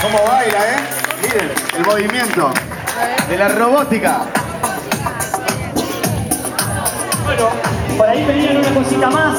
¿Cómo baila, eh? Miren, el movimiento de la robótica. Bueno, por ahí tenían una cosita más.